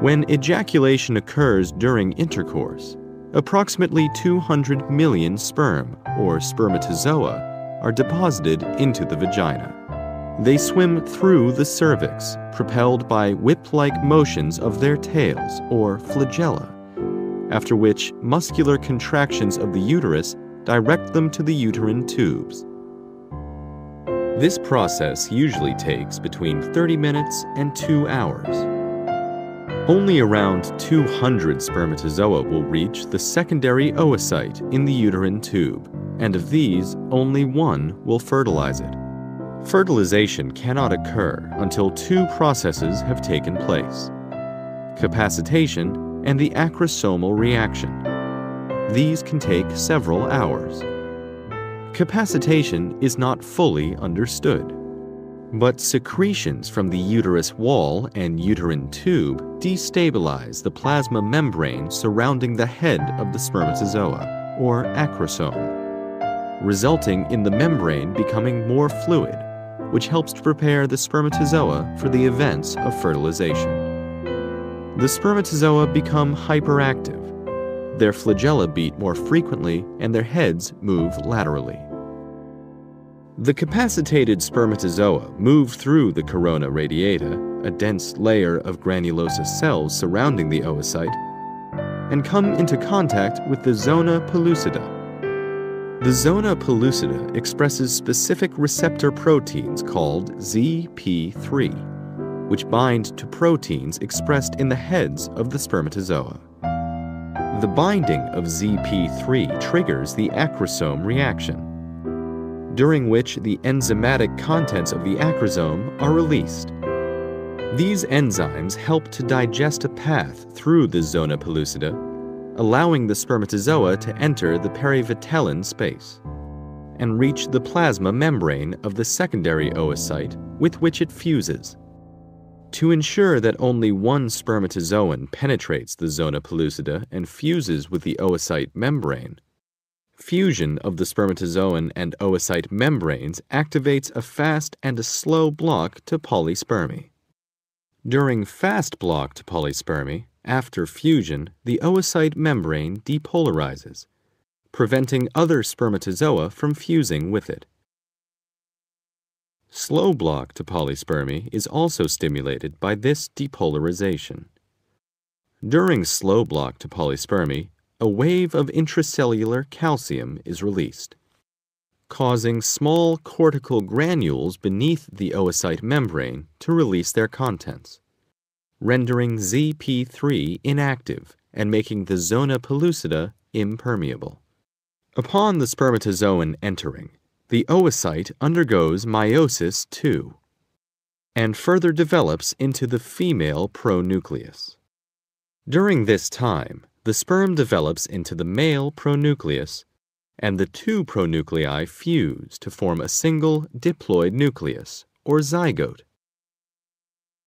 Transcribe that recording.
When ejaculation occurs during intercourse, approximately 200 million sperm, or spermatozoa, are deposited into the vagina. They swim through the cervix, propelled by whip-like motions of their tails, or flagella, after which muscular contractions of the uterus direct them to the uterine tubes. This process usually takes between 30 minutes and 2 hours. Only around 200 spermatozoa will reach the secondary oocyte in the uterine tube, and of these, only one will fertilize it. Fertilization cannot occur until two processes have taken place capacitation and the acrosomal reaction. These can take several hours. Capacitation is not fully understood, but secretions from the uterus wall and uterine tube destabilize the plasma membrane surrounding the head of the spermatozoa, or acrosome, resulting in the membrane becoming more fluid which helps to prepare the spermatozoa for the events of fertilization. The spermatozoa become hyperactive. Their flagella beat more frequently and their heads move laterally. The capacitated spermatozoa move through the corona radiata, a dense layer of granulosa cells surrounding the oocyte, and come into contact with the zona pellucida, the zona pellucida expresses specific receptor proteins called ZP3, which bind to proteins expressed in the heads of the spermatozoa. The binding of ZP3 triggers the acrosome reaction, during which the enzymatic contents of the acrosome are released. These enzymes help to digest a path through the zona pellucida allowing the spermatozoa to enter the perivitelline space and reach the plasma membrane of the secondary oocyte with which it fuses. To ensure that only one spermatozoon penetrates the zona pellucida and fuses with the oocyte membrane, fusion of the spermatozoon and oocyte membranes activates a fast and a slow block to polyspermy. During fast block to polyspermy, after fusion, the oocyte membrane depolarizes, preventing other spermatozoa from fusing with it. Slow block to polyspermy is also stimulated by this depolarization. During slow block to polyspermy, a wave of intracellular calcium is released, causing small cortical granules beneath the oocyte membrane to release their contents rendering ZP3 inactive and making the zona pellucida impermeable. Upon the spermatozoon entering, the oocyte undergoes meiosis II and further develops into the female pronucleus. During this time, the sperm develops into the male pronucleus and the two pronuclei fuse to form a single diploid nucleus, or zygote,